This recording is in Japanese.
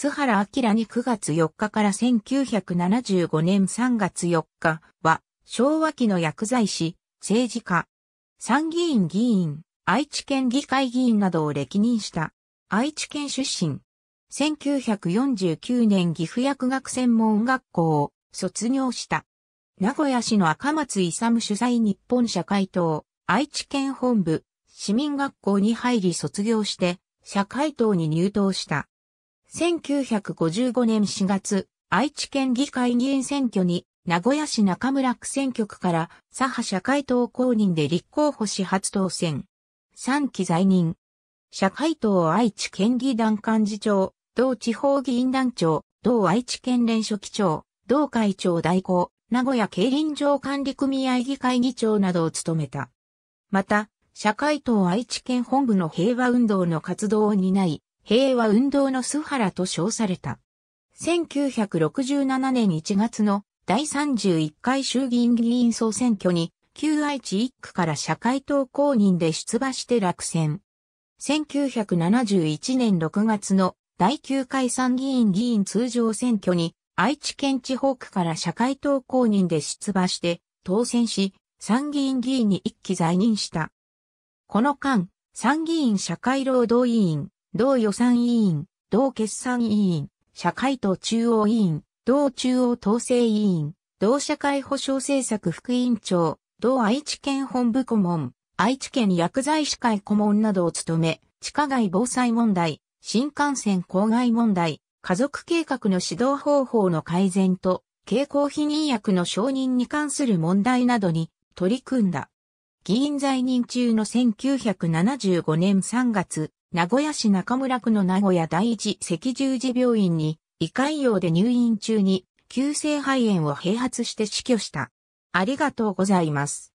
須原明に9月4日から1975年3月4日は、昭和期の薬剤師、政治家、参議院議員、愛知県議会議員などを歴任した。愛知県出身。1949年岐阜薬学専門学校を卒業した。名古屋市の赤松勇主催日本社会党、愛知県本部、市民学校に入り卒業して、社会党に入党した。1955年4月、愛知県議会議員選挙に、名古屋市中村区選挙区から左派社会党公認で立候補し初当選。3期在任。社会党愛知県議団幹事長、同地方議員団長、同愛知県連書記長、同会長代行、名古屋競輪場管理組合議会議長などを務めた。また、社会党愛知県本部の平和運動の活動を担い、平和運動の須原と称された。1967年1月の第31回衆議院議員総選挙に、旧愛知1区から社会党公認で出馬して落選。1971年6月の第9回参議院議員通常選挙に、愛知県地方区から社会党公認で出馬して当選し、参議院議員に一期在任した。この間、参議院社会労働委員、同予算委員、同決算委員、社会党中央委員、同中央統制委員、同社会保障政策副委員長、同愛知県本部顧問、愛知県薬剤師会顧問などを務め、地下街防災問題、新幹線郊外問題、家族計画の指導方法の改善と、経口避妊薬の承認に関する問題などに取り組んだ。議員在任中の1975年3月、名古屋市中村区の名古屋第一赤十字病院に胃潰瘍で入院中に急性肺炎を併発して死去した。ありがとうございます。